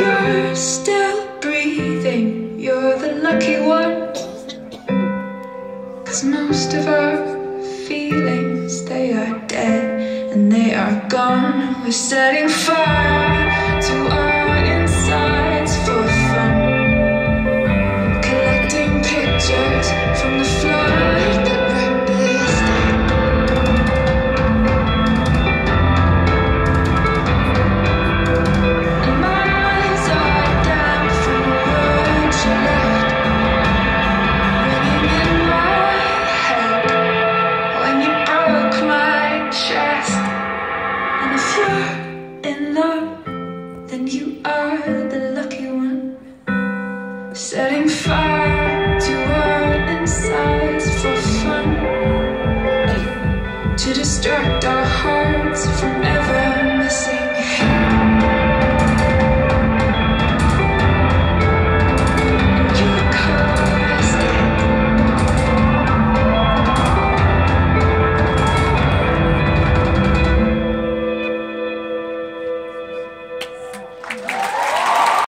you're still breathing, you're the lucky one. Cause most of our feelings, they are dead and they are gone. We're setting fire in love, then you are the lucky one. Setting fire.